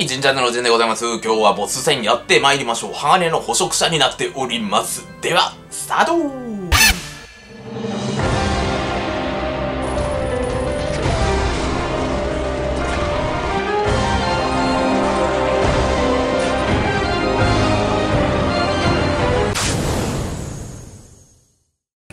い、神社の陣でございます。今日はボス戦やって参りましょう。鋼の捕食者になっております。では、スタート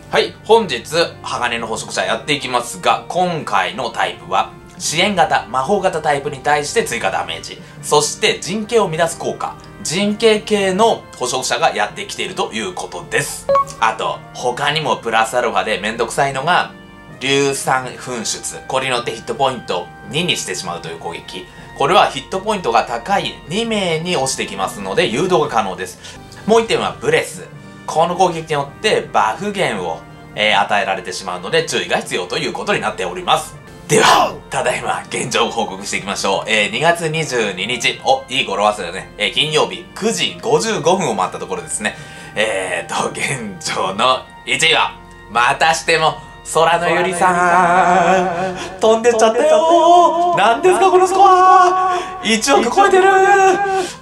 はい、本日、鋼の捕食者やっていきますが、今回のタイプは、支援型、魔法型タイプに対して追加ダメージ、そして人形を乱す効果、人形系の捕食者がやってきているということです。あと、他にもプラスアルファでめんどくさいのが、硫酸噴出。これによってヒットポイント2にしてしまうという攻撃。これはヒットポイントが高い2名に落ちてきますので誘導が可能です。もう1点はブレス。この攻撃によってバフ減を、えー与えられてしまうので注意が必要ということになっております。では、ただいま現状報告していきましょう。えー2月22日、お、いい語呂合わせだね。えー金曜日9時55分を回ったところですね。えーと、現状の1位は、またしても、空のゆりさん飛んでっちゃったよ何ですかこのスコア !1 億超えてる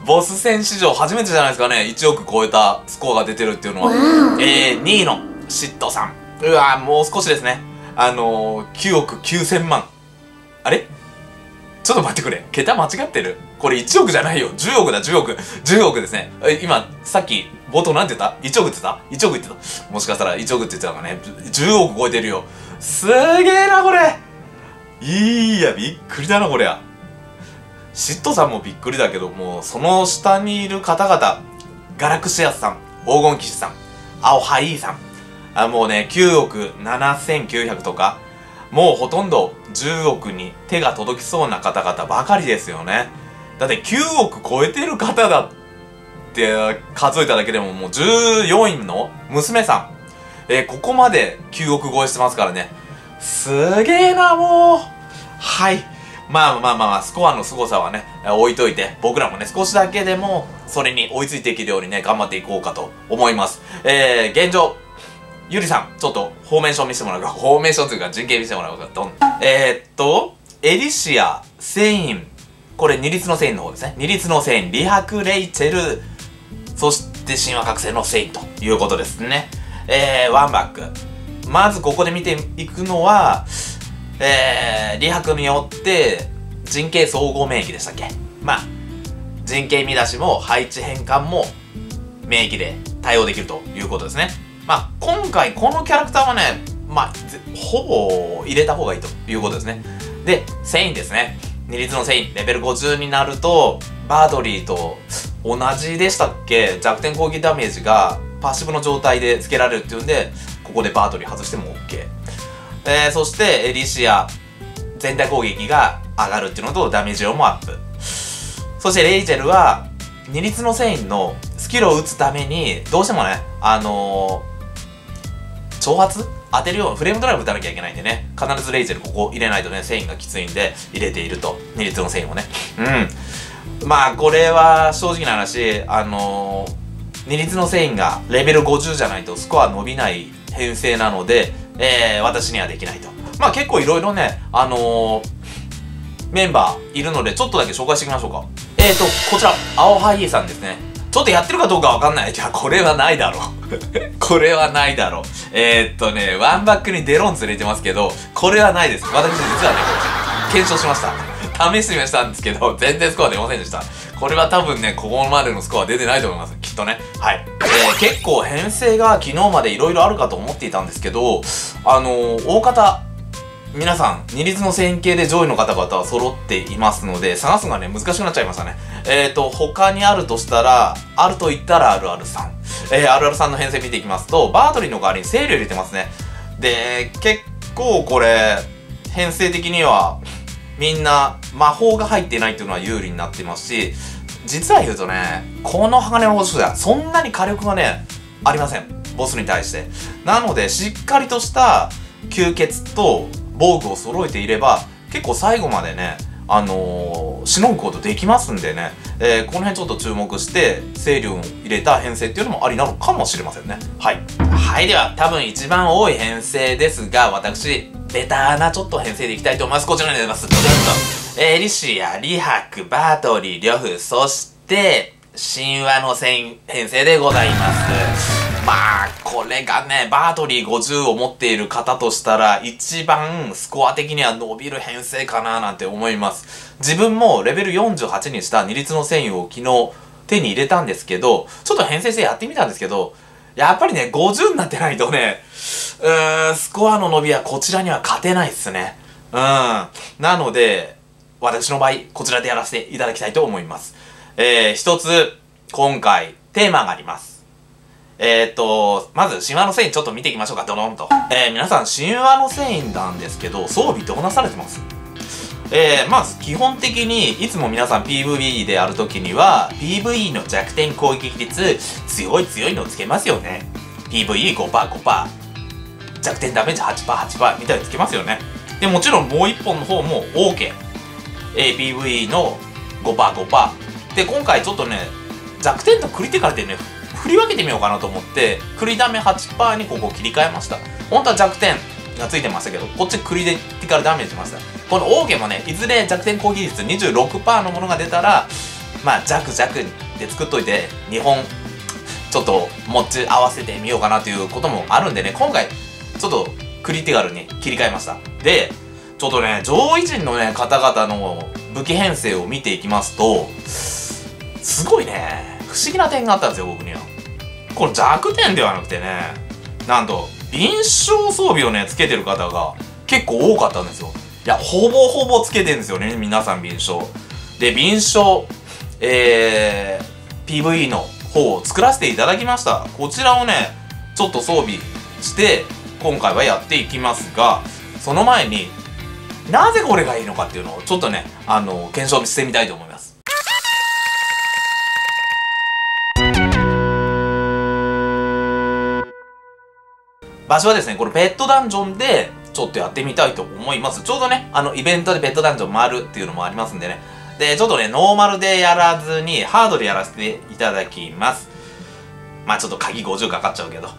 ボス戦史上初めてじゃないですかね。1億超えたスコアが出てるっていうのは。えー、2位のシットさん。うわもう少しですね。あのー、9億9000万。あれ？ちょっと待ってくれ。桁間違ってる？これ1億じゃないよ。10億だ、10億。10億ですね。今、さっき、冒頭なんて言った ?1 億って言った ?1 億って言った。もしかしたら1億って言ってたのかね。10億超えてるよ。すげえな、これ。いや、びっくりだな、こりゃ。シットさんもびっくりだけど、もう、その下にいる方々、ガラクシアスさん、黄金騎士さん、青ハイーさん、あもうね、9億7900とか、もうほとんど10億に手が届きそうな方々ばかりですよね。だって9億超えてる方だって数えただけでももう14位の娘さん。えーここまで9億超えしてますからね。すげえな、もう。はい。まあまあまあまあ、スコアの凄さはね、置いといて、僕らもね、少しだけでも、それに追いついていけるようにね、頑張っていこうかと思います。えー、現状、ゆりさん、ちょっと、フォーメーション見せてもらうか。フォーメーションというか、人形見せてもらうか。どんえー、っと、エリシア、セイン、これ、二律のセインの方ですね。二律のセイン、リハク、レイチェル、そして神話覚醒のセインということですね。えー、ワンバック。まずここで見ていくのは、えー、リハクによって人形総合免疫でしたっけ？まあ、人形乱しも配置変換も免疫で対応できるということですね。まあ、今回このキャラクターはね、まあ、ほぼ入れた方がいいということですね。で、セインですね。二律のセイン、レベル50になると、バードリーと同じでしたっけ？弱点攻撃ダメージがパッシブの状態で付けられるっていうんで、ここでバードリー外しても OK。えー、そしてエリシア全体攻撃が上がるっていうのとダメージ量もアップそしてレイチェルは二律の繊維のスキルを打つためにどうしてもねあのー、挑発？当てるようなフレームドライブ打たなきゃいけないんでね必ずレイチェルここ入れないとね繊維がきついんで入れていると二律の繊維をねうんまあこれは正直な話あのー、二律の繊維がレベル50じゃないとスコア伸びない編成なので、えー、私にはできないと。まあ結構いろいろね、あのー、メンバーいるので、ちょっとだけ紹介していきましょうか。えーと、こちら、青ハイエさんですね。ちょっとやってるかどうかわかんない。じゃあ、これはないだろう。これはないだろう。えー、っとね、ワンバックにデロンズ入れてますけど、これはないです。私実はね、検証しました。試してみましたんですけど、全然スコア出ませんでした。これは多分ね、ここまでのスコア出てないと思います。きっとね。はい。えー、結構編成が昨日まで色々あるかと思っていたんですけど、あのー、大方、皆さん、二律の線形で上位の方々は揃っていますので、探すのがね、難しくなっちゃいましたね。えっ、ー、と、他にあるとしたら、あると言ったら RR さん。えー、RR さんの編成見ていきますと、バートリーの代わりにセール入れてますね。で、結構これ、編成的には、みんな魔法が入ってないっていうのは有利になってますし、実は言うとね、この鋼の星はそんなに火力がね、ありません。ボスに対して。なので、しっかりとした吸血と防具を揃えていれば、結構最後までね、あのー、しのぐことできますんでね、えー、この辺ちょっと注目して、清流を入れた編成っていうのもありなのかもしれませんね。はい。はい、では、多分一番多い編成ですが、私、ベターなちょっと編成でいきたいと思います。こちらになります。えー、リシア、リハク、バートリー、リョフ、そして、神話の編成でございます。れがね、バートリー50を持っている方としたら、一番スコア的には伸びる編成かななんて思います。自分もレベル48にした二律の繊維を昨日手に入れたんですけど、ちょっと編成してやってみたんですけど、やっぱりね、50になってないとね、うーん、スコアの伸びはこちらには勝てないっすね。うん。なので、私の場合、こちらでやらせていただきたいと思います。えー、一つ、今回、テーマがあります。えー、と、まず、神話の繊維ちょっと見ていきましょうか、ドロンと。えー、皆さん、神話の繊維なんですけど、装備どうなされてます？えー、まず基本的にいつも皆さん PVE である時には PVE の弱点攻撃率強い強いのつけますよね。PVE5% 5%弱点ダメージ 8%8% みたいにつけますよね。でもちろんもう一本の方も OK、えー、PVE の 5%5% 5%で今回ちょっとね弱点とクリティカルでね振り分けてみようかなと思ってクリダメ8%にここ切り替えました。本当は弱点がついてましたけどこっちクリティカルダメージしました。このオーケもねいずれ弱点攻撃率26%のものが出たらまあ弱弱で作っといて2本ちょっと持ち合わせてみようかなということもあるんでね今回ちょっとクリティカルに切り替えました。でちょっとね上位陣のね方々の武器編成を見ていきますとすごいね不思議な点があったんですよ僕には。この弱点ではなくてねなんと臨床装備をねつけてる方が結構多かったんですよいや、ほぼほぼつけてるんですよね、皆さん、敏捷。で、敏捷、えー、PV の方を作らせていただきました。こちらをね、ちょっと装備して、今回はやっていきますが、その前に、なぜこれがいいのかっていうのを、ちょっとね、あの、検証してみたいと思います。場所はですね、これペットダンジョンで、ちょっとやってみたいと思います。ちょうどね、あの、イベントでペットダンジョン回るっていうのもありますんでね。で、ちょっとね、ノーマルでやらずに、ハードでやらせていただきます。まあちょっと鍵50かかっちゃうけど。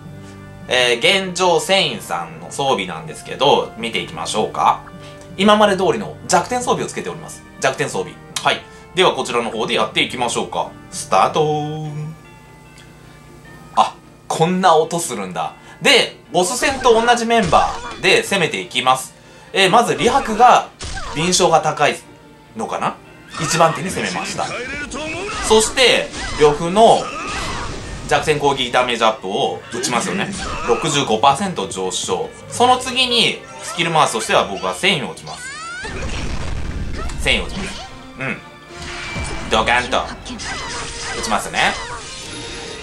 えー、現状、セインさんの装備なんですけど、見ていきましょうか。今まで通りの弱点装備をつけております。弱点装備。はい。では、こちらの方でやっていきましょうか。スタートあ、こんな音するんだ。で、ボス戦と同じメンバーで攻めていきます。えー、まず、李白が、臨床が高いのかな？一番手に攻めました。そして、呂布の弱点攻撃ダメージアップを打ちますよね。65%上昇。その次に、スキル回すとしては僕は1000を打ちます。1000を打ちます。うん。ドカンと、打ちますね。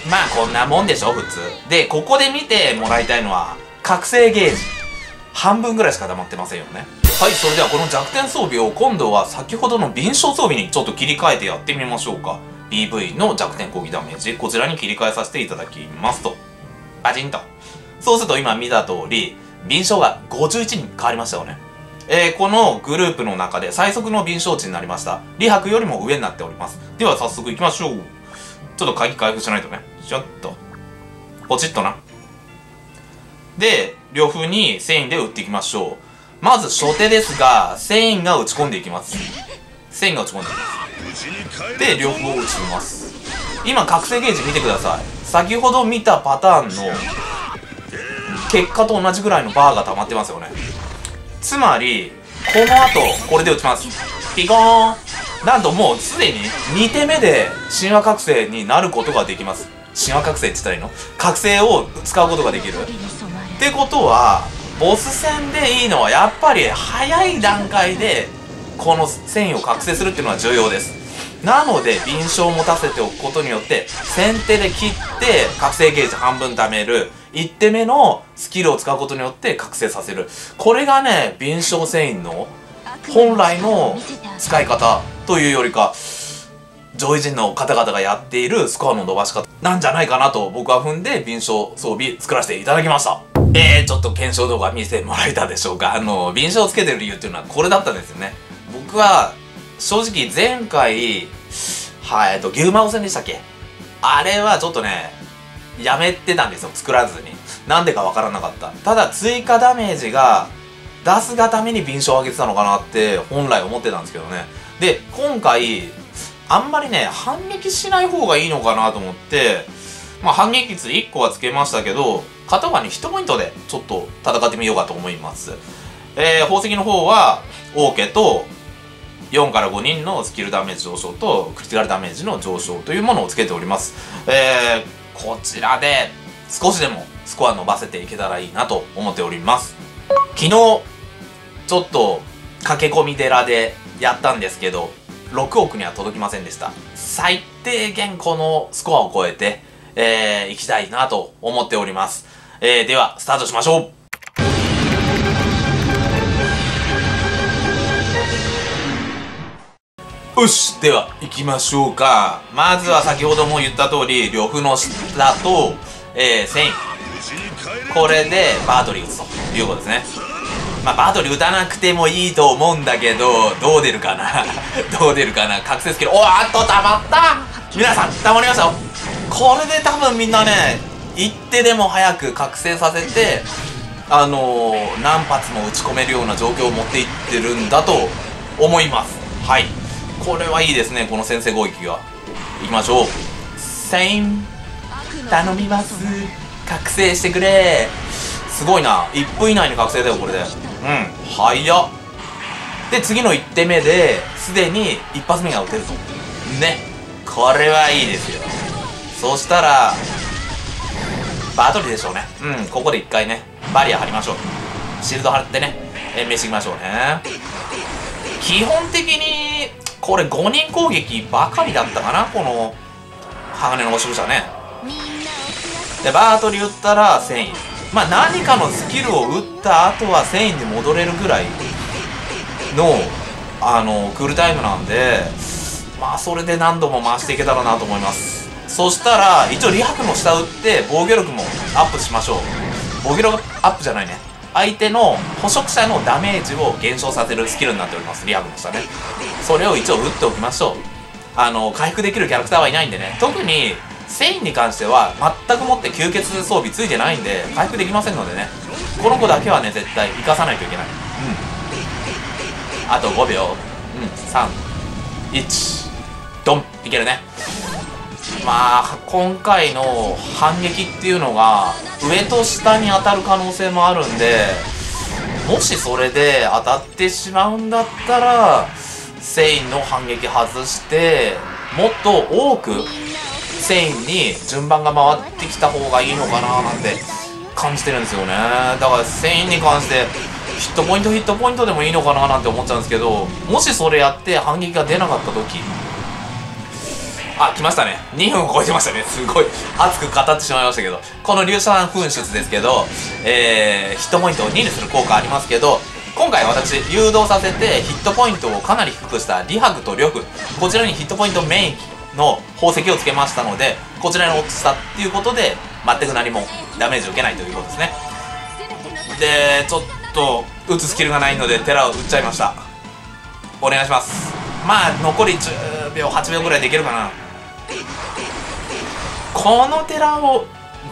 まあこんなもんでしょ普通。でここで見てもらいたいのは覚醒ゲージ。半分ぐらいしか黙ってませんよね。はいそれではこの弱点装備を今度は先ほどの敏捷装備にちょっと切り替えてやってみましょうか。PV の弱点攻撃ダメージこちらに切り替えさせていただきますと。バチンと。そうすると今見た通り敏捷が51に変わりましたよね。えー、このグループの中で最速の敏捷値になりました。李白よりも上になっております。では早速いきましょう。ちょっと鍵回復しないとね。ちょっと。ポチッとな。で、両風に繊維で打っていきましょう。まず初手ですが、繊維が打ち込んでいきます。繊維が打ち込んでいきます。で、両風を打ちます。今、覚醒ゲージ見てください。先ほど見たパターンの結果と同じぐらいのバーが溜まってますよね。つまり、この後、これで打ちます。ピコーンなんともうすでに2手目で神話覚醒になることができます。神話覚醒って言ったらいいの？覚醒を使うことができる。ってことはボス戦でいいのはやっぱり早い段階でこの繊維を覚醒するっていうのは重要です。なので臨床を持たせておくことによって先手で切って覚醒ゲージ半分貯める。1手目のスキルを使うことによって覚醒させる。これがね臨床繊維の本来の使い方というよりか上位陣の方々がやっているスコアの伸ばし方なんじゃないかなと僕は踏んで敏捷装備作らせていただきました。えー、ちょっと検証動画見せてもらえたでしょうか。あの、敏捷をつけてる理由っていうのはこれだったんですよね。僕は正直前回、はい、えっと、牛魔王戦でしたっけ？あれはちょっとね、やめてたんですよ、作らずに。なんでかわからなかった。ただ追加ダメージが出すがために敏捷を上げてたのかなって本来思ってたんですけどねで今回あんまりね反撃しない方がいいのかなと思ってまあ反撃率1個はつけましたけど片側に1ポイントでちょっと戦ってみようかと思います。えー、宝石の方はオーケと4から5人のスキルダメージ上昇とクリティカルダメージの上昇というものをつけております。えー、こちらで少しでもスコア伸ばせていけたらいいなと思っております。昨日ちょっと駆け込み寺でやったんですけど6億には届きませんでした。最低限このスコアを超えてえー、行きたいなと思っております。えー、では、スタートしましょう。よしでは行きましょうか。まずは先ほども言った通り呂布の下と、えー、繊維これでバートリー打つということですね。まあバトリー打たなくてもいいと思うんだけどどう出るかな？どう出るかな？覚醒スキル。おーっとたまった！皆さんたまりましたこれで多分みんなね一手でも早く覚醒させてあのー、何発も打ち込めるような状況を持っていってるんだと思います。はい。これはいいですねこの先制攻撃がいきましょう。セイン頼みます。覚醒してくれ。すごいな。1分以内に覚醒だよこれで。うん早っ。で次の1手目ですでに一発目が打てると。ね。これはいいですよ。そしたらバトルでしょうね。うんここで一回ねバリア張りましょう。シールド張ってね延命していきましょうね。基本的にこれ5人攻撃ばかりだったかなこの鋼の押し者ね。でバートリ打ったら繊維まあ何かのスキルを打った後は繊維に戻れるぐらいのあのクールタイムなんでまあそれで何度も回していけたらなと思います。そしたら一応リハクの下打って防御力もアップしましょう。防御力アップじゃないね。相手の捕食者のダメージを減少させるスキルになっております。リハクの下ね。それを一応打っておきましょう。あの回復できるキャラクターはいないんでね。特にセインに関しては全くもって吸血装備ついてないんで回復できませんのでね。この子だけはね絶対生かさないといけない。うん。あと5秒。うん。31ドン。いけるね。まあ今回の反撃っていうのが上と下に当たる可能性もあるんでもしそれで当たってしまうんだったらセインの反撃外してもっと多くセインに順番が回ってきた方がいいのかななんて感じてるんですよねだからセインに関してヒットポイントヒットポイントでもいいのかななんて思っちゃうんですけどもしそれやって反撃が出なかった時あ、来ましたね。2分を超えてましたね。すごい熱く語ってしまいましたけど。この硫酸噴出ですけど、えー、ヒットポイントを2にする効果ありますけど、今回私、誘導させてヒットポイントをかなり低くしたリハグとリョフ、こちらにヒットポイント免疫の宝石をつけましたので、こちらに落ちたっていうことで、全く何もダメージを受けないということですね。で、ちょっと、打つスキルがないので、テラを打っちゃいました。お願いします。まあ、残り10秒、8秒ぐらいでいけるかな。この寺を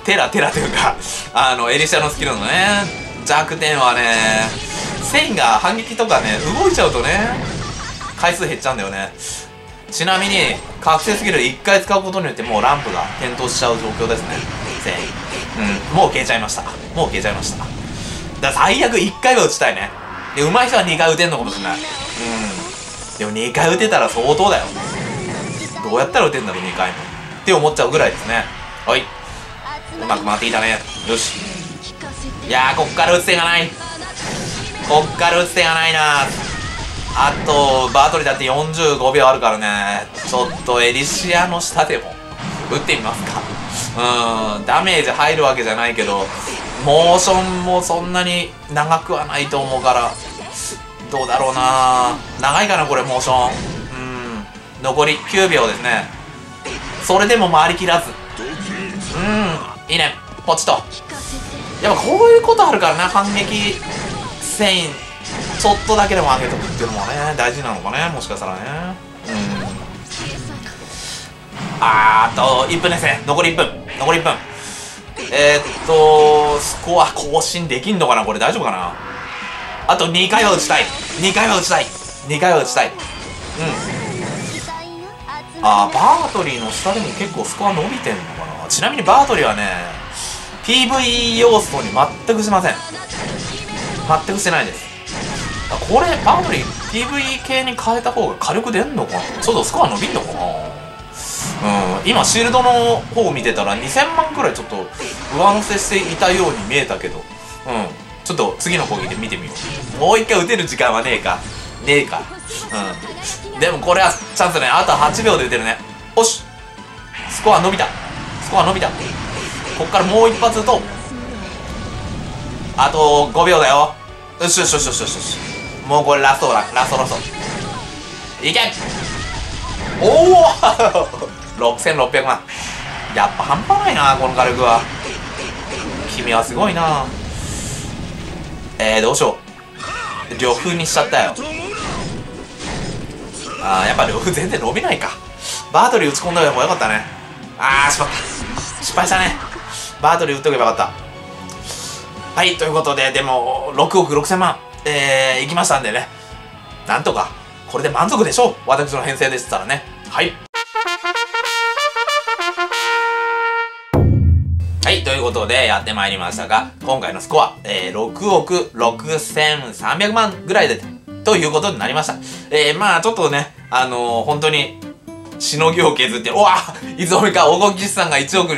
テラテラというか あのエリシャのスキルのね弱点はね繊維が反撃とかね動いちゃうとね回数減っちゃうんだよねちなみに覚醒スキル1回使うことによってもうランプが点灯しちゃう状況ですね。繊維うん。もう消えちゃいました。もう消えちゃいました。だから最悪1回は打ちたいね。で上手い人は2回打てんのかもしれない。うん。でも2回打てたら相当だよ。どうやったら打てんだろう2回も。って思っちゃうぐらいですね。はい。うまく回ってきたね。よし。いやーこっから打つ手がない。こっから打つ手がないなー。あとバトリだって45秒あるからね。ちょっとエリシアの下でも。打ってみますか。うん。ダメージ入るわけじゃないけどモーションもそんなに長くはないと思うから。どうだろうな。長いかなこれモーション。うん。残り9秒ですね。それでも回りきらず。うん。いいね。ポチと。やっぱこういうことあるからな。反撃繊維ちょっとだけでも上げとくっていうのもね大事なのかねもしかしたらね。うん。あーあと1分ですね。残り1分。残り1分。えー、っとスコア更新できんのかなこれ。大丈夫かな？あと2回は打ちたい。2回は打ちたい。2回は打ちたい。うん。あーバートリーの下でも結構スコア伸びてんのかな？ちなみにバートリーはね PV 要素に全くしません。全くしてないです。これバートリー PV 系に変えた方が火力出んのかな？ちょっとスコア伸びんのかな？うん今シールドの方を見てたら2000万くらいちょっと上乗せしていたように見えたけど。うんちょっと次の攻撃で見てみよう。もう一回打てる時間はねえか。ねえか。うん。でもこれはチャンスね。あと8秒で打てるね。よし。スコア伸びた。スコア伸びた。こっからもう一発打とう。あと5秒だよ。よしよしよしよしよし。もうこれラストだラストラスト。いけ！おお6600 万。やっぱ半端ないなこの火力は。君はすごいな。えー、どうしよう。呂布にしちゃったよ。あーやっぱ呂布全然伸びないか。バートリー打ち込んだ方がよかったね。あーしまった。失敗したね。バートリー打っとけばよかった。はいということででも6億6000万。えー、いきましたんでねなんとかこれで満足でしょう私の編成でしたらねはいはい、ということでやってまいりましたが、今回のスコア、えー、6億6300万ぐらいで、ということになりました。えー、まあちょっとね、あのー、本当に、しのぎを削って、おわいつの間にか、おごきさんが1億、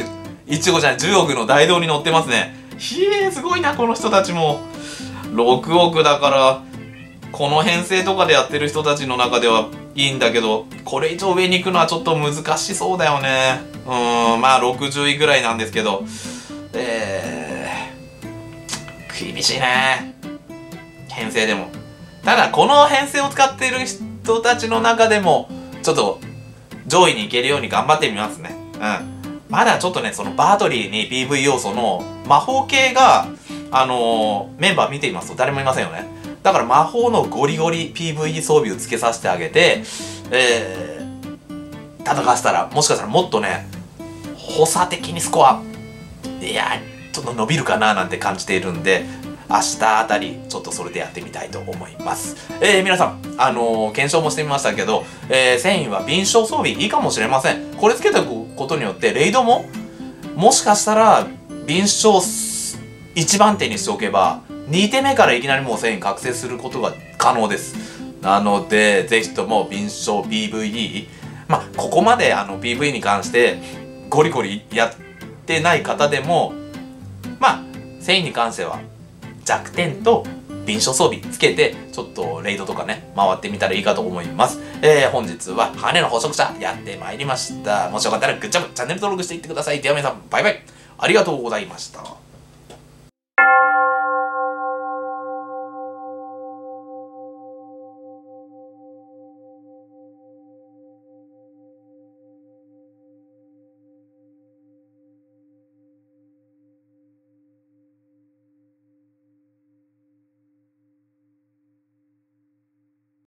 1億じゃない、10億の大道に乗ってますね。ひえー、すごいな、この人たちも。6億だから、この編成とかでやってる人たちの中ではいいんだけど、これ以上上に行くのはちょっと難しそうだよね。うん、まあ60位ぐらいなんですけど、えー、厳しいね。編成でも。ただ、この編成を使ってる人たちの中でも、ちょっと上位に行けるように頑張ってみますね。うん。まだちょっとね、そのバートリーに PV 要素の魔法系が、あのー、メンバー見ていますと誰もいませんよね。だから魔法のゴリゴリ PV 装備をつけさせてあげて、えー、戦わせたら、もしかしたらもっとね、補佐的にスコア、いや、ちょっと伸びるかななんて感じているんで、明日あたり、ちょっとそれでやってみたいと思います。えー、皆さん、あのー、検証もしてみましたけど、えー、繊維は敏捷装備いいかもしれません。これつけたことによって、レイドも、もしかしたら、敏捷一番手にしておけば、2手目からいきなりもう繊維覚醒することが可能です。なので、ぜひとも敏捷 PVE、まあ、ここまであの PV に関してゴリゴリやってない方でも、まあ、繊維に関しては弱点と敏捷装備つけて、ちょっとレイドとかね、回ってみたらいいかと思います。えー、本日は羽の捕食者やってまいりました。もしよかったらグッジョブ、チャンネル登録していってください。では皆さん、バイバイ。ありがとうございました。